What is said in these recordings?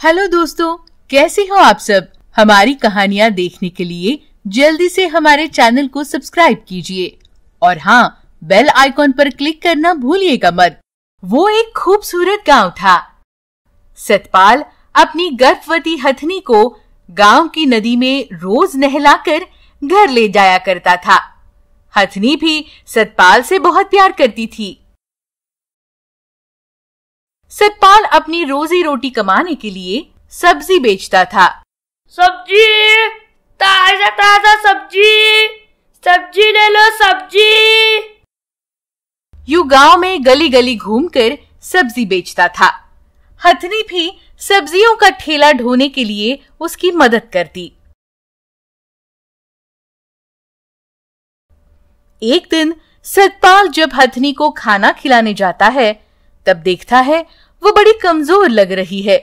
Hello दोस्तों, कैसे हो आप सब? हमारी कहानियाँ देखने के लिए जल्दी से हमारे चैनल को सब्सक्राइब कीजिए। और हाँ बेल आइकॉन पर क्लिक करना भूलिएगा मत। वो एक खूबसूरत गाँव था। सतपाल अपनी गर्भवती हथनी को गाँव की नदी में रोज नहलाकर घर ले जाया करता था। हथनी भी सतपाल से बहुत प्यार करती थी। सतपाल अपनी रोजी रोटी कमाने के लिए सब्ज़ी बेचता था। सब्ज़ी ताज़ा ताज़ा सब्ज़ी सब्ज़ी ले लो सब्ज़ी। यू गाँव में गली गली घूमकर सब्ज़ी बेचता था। हथनी भी सब्जियों का ठेला ढोने के लिए उसकी मदद करती। एक दिन सतपाल जब हथनी को खाना खिलाने जाता है तब देखता है, वो बड़ी कमज़ोर लग रही है।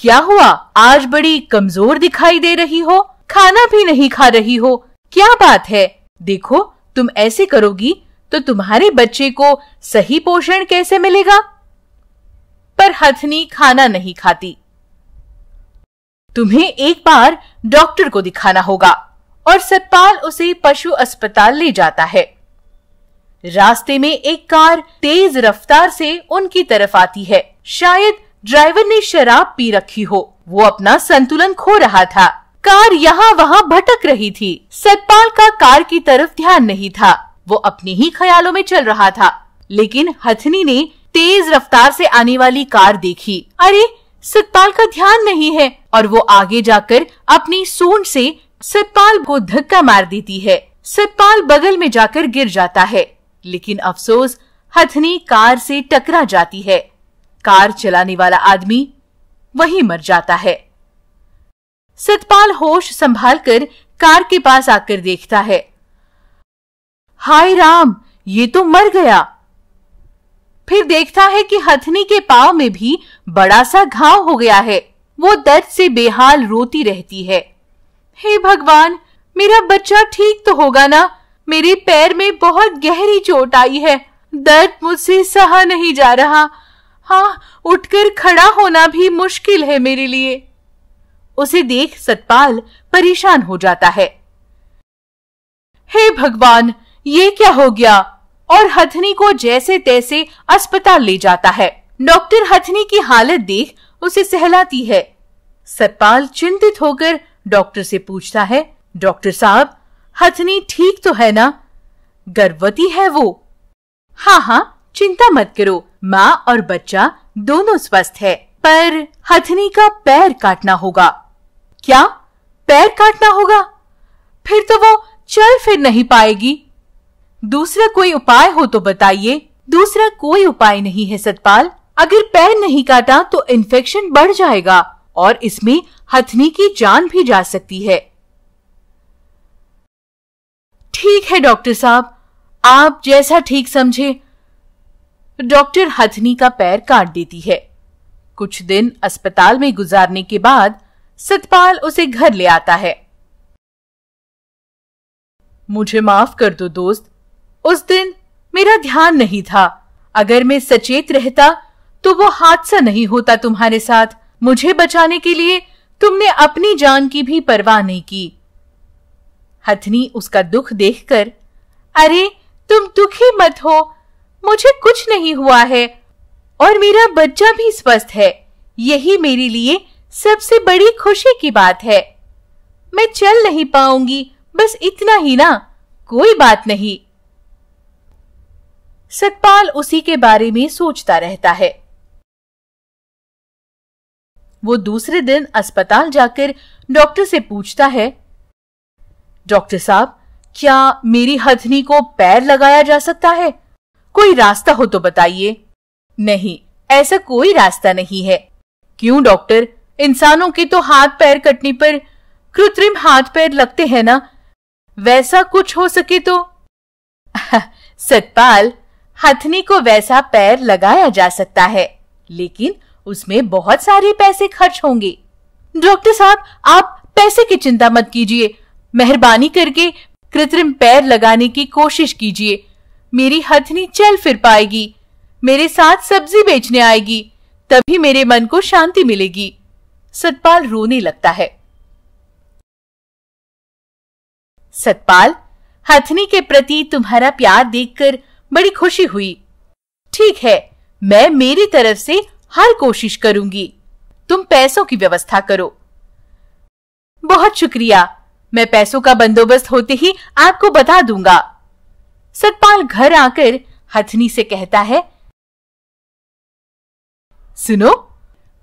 क्या हुआ? आज बड़ी कमज़ोर दिखाई दे रही हो? खाना भी नहीं खा रही हो? क्या बात है? देखो, तुम ऐसे करोगी तो तुम्हारे बच्चे को सही पोषण कैसे मिलेगा? पर हथनी खाना नहीं खाती। तुम्हें एक बार डॉक्टर को दिखाना होगा और सतपाल उसे पशु अस्पताल ले जाता है। रास्ते में एक कार तेज रफ्तार से उनकी तरफ़ आती है। शायद ड्राइवर ने शराब पी रखी हो। वो अपना संतुलन खो रहा था। कार यहाँ वहाँ भटक रही थी। सतपाल का कार की तरफ़ ध्यान नहीं था। वो अपने ही ख्यालों में चल रहा था। लेकिन हथनी ने तेज रफ्तार से आने वाली कार देखी। अरे, सतपाल का ध्यान नहीं है। और वो आगे जाकर अपनी सूंड से सतपाल को धक्का मार देती है। सतपाल बगल में जाकर गिर जाता है। लेकिन अफसोस, हथनी कार से टकरा जाती है। कार चलाने वाला आदमी वहीं मर जाता है। सतपाल होश संभालकर कार के पास आकर देखता है। हाय राम, ये तो मर गया। फिर देखता है कि हथनी के पाव में भी बड़ा सा घाव हो गया है। वो दर्द से बेहाल रोती रहती है। हे भगवान, मेरा बच्चा ठीक तो होगा ना? मेरे पैर में बहुत गहरी चोट आई है। दर्द मुझसे सहा नहीं जा रहा। हाँ उठकर खड़ा होना भी मुश्किल है मेरे लिए। उसे देख सतपाल परेशान हो जाता है। हे भगवान, ये क्या हो गया? और हथनी को जैसे तैसे अस्पताल ले जाता है। डॉक्टर हथनी की हालत देख उसे सहलाती है। सतपाल चिंतित होकर डॉक्टर से पूछता है, डॉक्टर साहब हथनी ठीक तो है ना? गर्भवती है वो। हाँ हाँ चिंता मत करो। माँ और बच्चा दोनों स्वस्थ है, पर हथनी का पैर काटना होगा। क्या? पैर काटना होगा? फिर तो वो चल फिर नहीं पाएगी। दूसरा कोई उपाय हो तो बताइए। दूसरा कोई उपाय नहीं है सतपाल। अगर पैर नहीं काटा तो इन्फेक्शन बढ़ जाएगा और इसमें हथनी की जान भी जा सकती है। ठीक है, डॉक्टर साहब। आप जैसा ठीक समझे। डॉक्टर हथनी का पैर काट देती है। कुछ दिन अस्पताल में गुजारने के बाद सतपाल उसे घर ले आता है। मुझे माफ़ कर दो, दोस्त। उस दिन मेरा ध्यान नहीं था। अगर मैं सचेत रहता तो वो हादसा नहीं होता तुम्हारे साथ। मुझे बचाने के लिए तुमने अपनी जान की भी परवाह नहीं की। हथनी उसका दुख देखकर, अरे, तुम दुखी मत हो। मुझे कुछ नहीं हुआ है और मेरा बच्चा भी स्वस्थ है। यही मेरे लिए सबसे बड़ी खुशी की बात है। मैं चल नहीं पाऊँगी, बस इतना ही ना, कोई बात नहीं। सतपाल उसी के बारे में सोचता रहता है। वो दूसरे दिन अस्पताल जाकर डॉक्टर से पूछता है डॉक्टर साहब, क्या मेरी हथनी को पैर लगाया जा सकता है? कोई रास्ता हो तो बताइए। नहीं, ऐसा कोई रास्ता नहीं है। क्यों डॉक्टर? इंसानों के तो हाथ पैर कटने पर कृत्रिम हाथ पैर लगते हैं ना? वैसा कुछ हो सके तो? सतपाल, हथनी को वैसा पैर लगाया जा सकता है, लेकिन उसमें बहुत सारे पैसे खर्च होंगे। डॉक्टर साहब, आप पैसे की चिंता मत कीजिए। मेहरबानी करके कृत्रिम पैर लगाने की कोशिश कीजिए। मेरी हथनी चल फिर पाएगी। मेरे साथ सब्ज़ी बेचने आएगी। तभी मेरे मन को शांति मिलेगी। सतपाल रोने लगता है। सतपाल, हथनी के प्रति तुम्हारा प्यार देखकर बड़ी खुशी हुई। ठीक है, मैं मेरी तरफ़ से हर कोशिश करूँगी। तुम पैसों की व्यवस्था करो। बहुत शुक्रिया। मैं पैसों का बंदोबस्त होते ही आपको बता दूँगा। सतपाल घर आकर हथनी से कहता है, सुनो,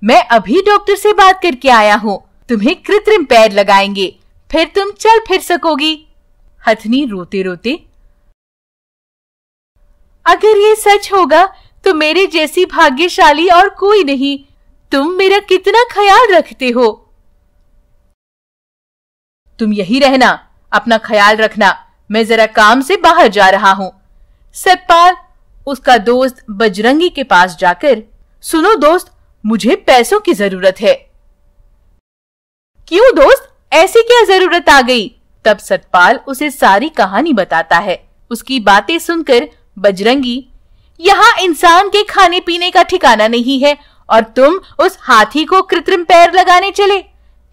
मैं अभी डॉक्टर से बात करके आया हूँ। तुम्हें कृत्रिम पैर लगाएँगे, फिर तुम चल फिर सकोगी। हथनी रोते रोते अगर ये सच होगा तो मेरे जैसी भाग्यशाली और कोई नहीं। तुम मेरा कितना ख्याल रखते हो? तुम यही रहना, अपना ख्याल रखना। मैं जरा काम से बाहर जा रहा हूँ। सतपाल, उसका दोस्त बजरंगी के पास जाकर, सुनो दोस्त, मुझे पैसों की ज़रूरत है। क्यों दोस्त? ऐसी क्या ज़रूरत आ गई? तब सतपाल उसे सारी कहानी बताता है। उसकी बातें सुनकर बजरंगी, यहाँ इंसान के खाने पीने का ठिकाना नहीं है और तुम उस हाथी को कृत्रिम पैर लगाने चले।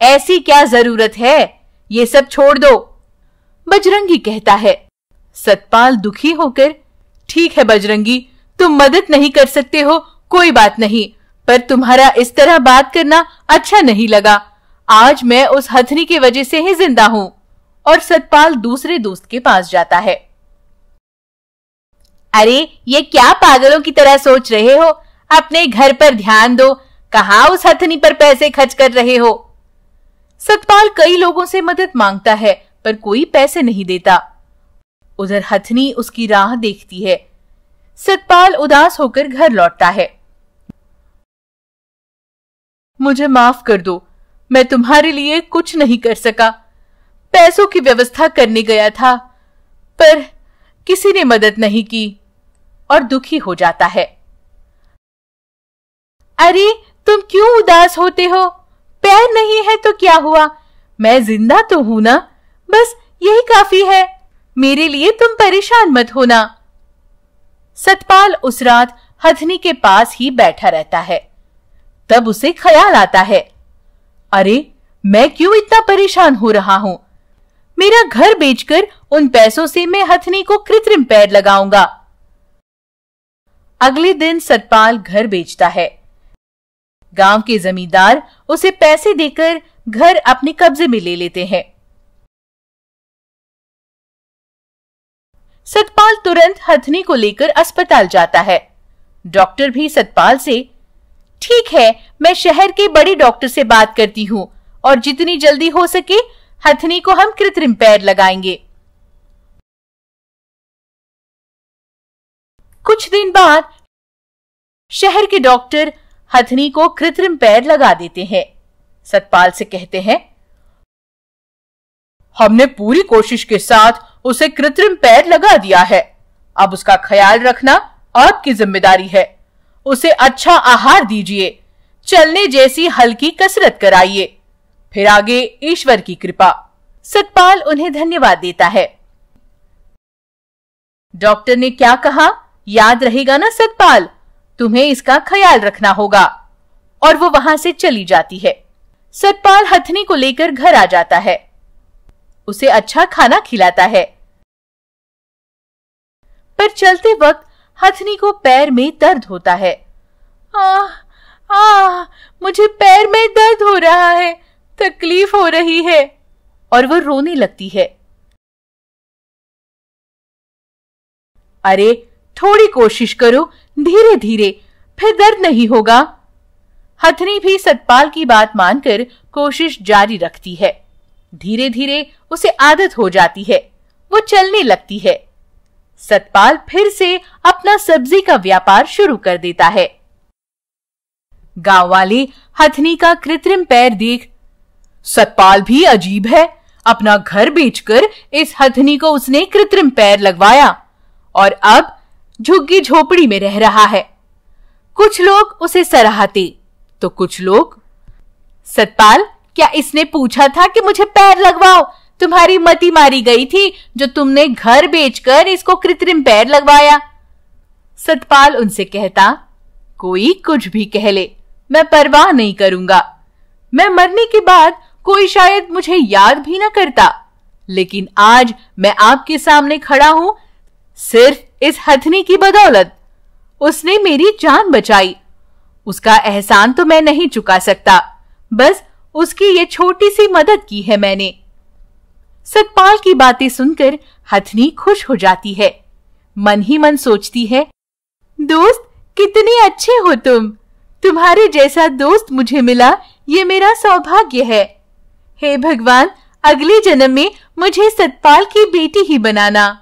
ऐसी क्या ज़रूरत है? ये सब छोड़ दो। बजरंगी कहता है, सतपाल दुखी होकर, ठीक है बजरंगी, तुम मदद नहीं कर सकते हो, कोई बात नहीं, पर तुम्हारा इस तरह बात करना अच्छा नहीं लगा। आज मैं उस हथनी की वजह से ही ज़िंदा हूँ, और सतपाल दूसरे दोस्त के पास जाता है। अरे, ये क्या पागलों की तरह सोच रहे हो? अपने घर पर ध्यान दो, कहा उस हथनी पर पैसे खर्च कर रहे हो? सतपाल कई लोगों से मदद माँगता है, पर कोई पैसे नहीं देता। उधर हथनी उसकी राह देखती है। सतपाल उदास होकर घर लौटता है। मुझे माफ़ कर दो, मैं तुम्हारे लिए कुछ नहीं कर सका। पैसों की व्यवस्था करने गया था, पर किसी ने मदद नहीं की और दुखी हो जाता है। अरे, तुम क्यों उदास होते हो? पैर नहीं है तो क्या हुआ? मैं ज़िंदा तो हूँ ना? बस यही काफ़ी है। मेरे लिए तुम परेशान मत होना। सतपाल उस रात हथनी के पास ही बैठा रहता है। तब उसे ख्याल आता है। अरे, मैं क्यों इतना परेशान हो रहा हूँ? मेरा घर बेचकर उन पैसों से मैं हथनी को कृत्रिम पैर लगाऊँगा। अगले दिन सतपाल घर बेचता है। गाँव के जमींदार उसे पैसे देकर घर अपने कब्जे में ले लेते हैं। सतपाल तुरंत हथनी को लेकर अस्पताल जाता है। डॉक्टर भी सतपाल से, ठीक है, मैं शहर के बड़े डॉक्टर से बात करती हूँ और जितनी जल्दी हो सके हथनी को हम कृत्रिम पैर लगाएँगे। कुछ दिन बाद शहर के डॉक्टर हथनी को कृत्रिम पैर लगा देते हैं। सतपाल से कहते हैं, हमने पूरी कोशिश के साथ उसे कृत्रिम पैर लगा दिया है। अब उसका ख्याल रखना आपकी ज़िम्मेदारी है। उसे अच्छा आहार दीजिए, चलने जैसी हल्की कसरत कराइए। फिर आगे ईश्वर की कृपा। सतपाल उन्हें धन्यवाद देता है। डॉक्टर ने क्या कहा? याद रहेगा ना सतपाल? तुम्हें इसका ख्याल रखना होगा। और वो वहाँ से चली जाती है। सतपाल हथनी को लेकर घर आ जाता है। उसे अच्छा खाना खिलाता है। पर चलते वक्त हथनी को पैर में दर्द होता है। आ, आ, मुझे पैर में दर्द हो रहा है। तकलीफ़ हो रही है। और वो रोने लगती है। अरे थोड़ी कोशिश करो धीरे धीरे फिर दर्द नहीं होगा। हथनी भी सतपाल की बात मानकर कोशिश जारी रखती है। धीरे धीरे उसे आदत हो जाती है, वो चलने लगती है। सतपाल फिर से अपना सब्ज़ी का व्यापार शुरू कर देता है। गाँव वाले हथनी का कृत्रिम पैर देख, सतपाल भी अजीब है। अपना घर बेचकर इस हथनी को उसने कृत्रिम पैर लगवाया और अब झुग्गी झोपड़ी में रह रहा है। कुछ लोग उसे सराहते। तो कुछ लोग, सतपाल, क्या इसने पूछा था कि मुझे पैर लगवाओ? तुम्हारी मती मारी गई थी जो तुमने घर बेचकर इसको कृत्रिम पैर लगवाया। सतपाल उनसे कहता, कोई कुछ भी कह ले, मैं परवाह नहीं करूँगा। मैं मरने के बाद कोई शायद मुझे याद भी ना करता। लेकिन आज मैं आपके सामने खड़ा हूँ, सिर्फ़ इस हथनी की बदौलत। उसने मेरी जान बचाई। उसका एहसान तो मैं नहीं चुका सकता। बस उसकी ये छोटी सी मदद की है मैंने। सतपाल की बातें सुनकर हथनी खुश हो जाती है। मन ही मन सोचती है, दोस्त, कितने अच्छे हो तुम। तुम्हारे जैसा दोस्त मुझे मिला, ये मेरा सौभाग्य है। हे भगवान, अगले जन्म में मुझे सतपाल की बेटी ही बनाना।